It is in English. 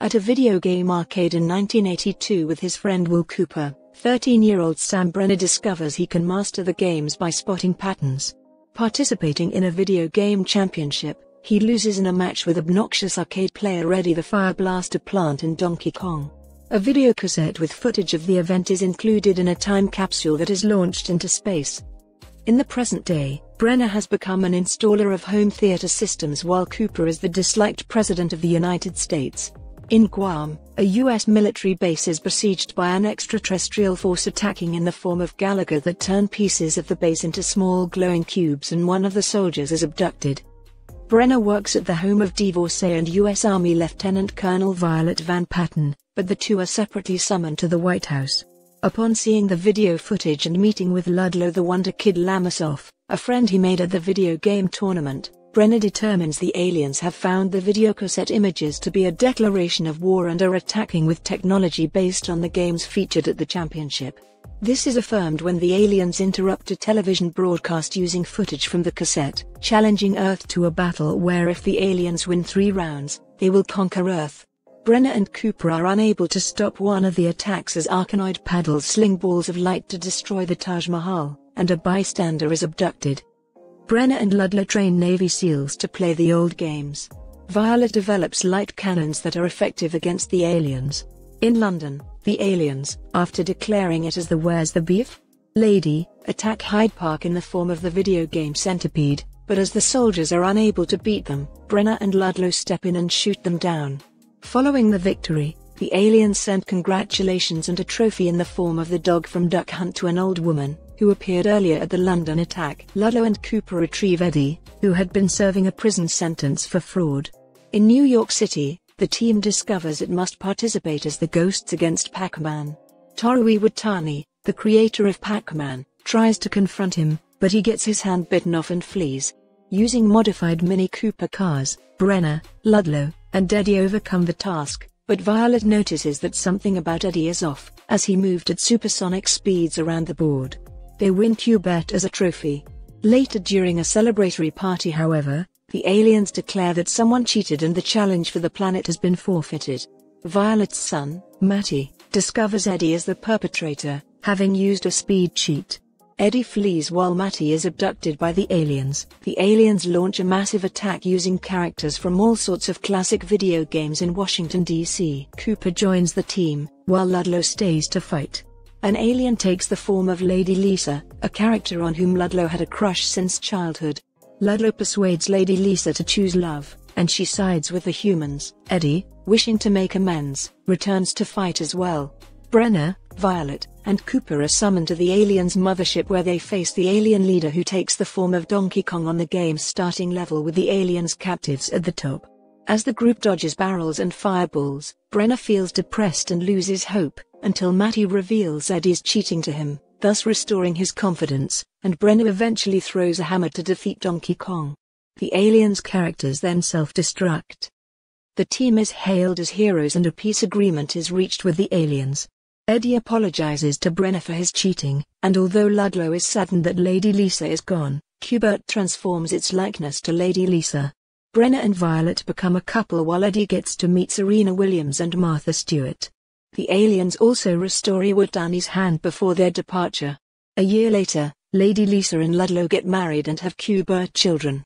At a video game arcade in 1982 with his friend Will Cooper, 13-year-old Sam Brenner discovers he can master the games by spotting patterns. Participating in a video game championship, he loses in a match with obnoxious arcade player Eddie the Fire Blaster Plant in Donkey Kong. A video cassette with footage of the event is included in a time capsule that is launched into space. In the present day, Brenner has become an installer of home theater systems while Cooper is the disliked President of the United States. In Guam, a U.S. military base is besieged by an extraterrestrial force attacking in the form of Galaga that turn pieces of the base into small glowing cubes and one of the soldiers is abducted. Brenner works at the home of divorcee and U.S. Army Lieutenant Colonel Violet Van Patten, but the two are separately summoned to the White House. Upon seeing the video footage and meeting with Ludlow the Wonder Kid Lamonsoff, a friend he made at the video game tournament, Brenner determines the aliens have found the videocassette images to be a declaration of war and are attacking with technology based on the games featured at the championship. This is affirmed when the aliens interrupt a television broadcast using footage from the cassette, challenging Earth to a battle where if the aliens win three rounds, they will conquer Earth. Brenner and Cooper are unable to stop one of the attacks as Arkanoid paddles sling balls of light to destroy the Taj Mahal, and a bystander is abducted. Brenner and Ludlow train Navy SEALs to play the old games. Violet develops light cannons that are effective against the aliens. In London, the aliens, after declaring it as the Where's the Beef? Lady, attack Hyde Park in the form of the video game Centipede, but as the soldiers are unable to beat them, Brenner and Ludlow step in and shoot them down. Following the victory, the aliens send congratulations and a trophy in the form of the dog from Duck Hunt to an old woman, who appeared earlier at the London attack. Ludlow and Cooper retrieve Eddie, who had been serving a prison sentence for fraud. In New York City, the team discovers it must participate as the ghosts against Pac-Man. Toru Iwatani, the creator of Pac-Man, tries to confront him, but he gets his hand bitten off and flees. Using modified Mini Cooper cars, Brenner, Ludlow, and Eddie overcome the task, but Violet notices that something about Eddie is off, as he moved at supersonic speeds around the board. They win Q*bert as a trophy. Later during a celebratory party however, the aliens declare that someone cheated and the challenge for the planet has been forfeited. Violet's son, Matty, discovers Eddie as the perpetrator, having used a speed cheat. Eddie flees while Matty is abducted by the aliens. The aliens launch a massive attack using characters from all sorts of classic video games in Washington, D.C. Cooper joins the team, while Ludlow stays to fight. An alien takes the form of Lady Lisa, a character on whom Ludlow had a crush since childhood. Ludlow persuades Lady Lisa to choose love, and she sides with the humans. Eddie, wishing to make amends, returns to fight as well. Brenner, Violet, and Cooper are summoned to the aliens' mothership where they face the alien leader who takes the form of Donkey Kong on the game's starting level with the aliens' captives at the top. As the group dodges barrels and fireballs, Brenner feels depressed and loses hope until Matty reveals Eddie's cheating to him, thus restoring his confidence, and Brenner eventually throws a hammer to defeat Donkey Kong. The aliens' characters then self-destruct. The team is hailed as heroes and a peace agreement is reached with the aliens. Eddie apologizes to Brenner for his cheating, and although Ludlow is saddened that Lady Lisa is gone, Q*bert transforms its likeness to Lady Lisa. Brenner and Violet become a couple while Eddie gets to meet Serena Williams and Martha Stewart. The aliens also restore Iwatani's hand before their departure. A year later, Lady Lisa and Ludlow get married and have Q*bert children.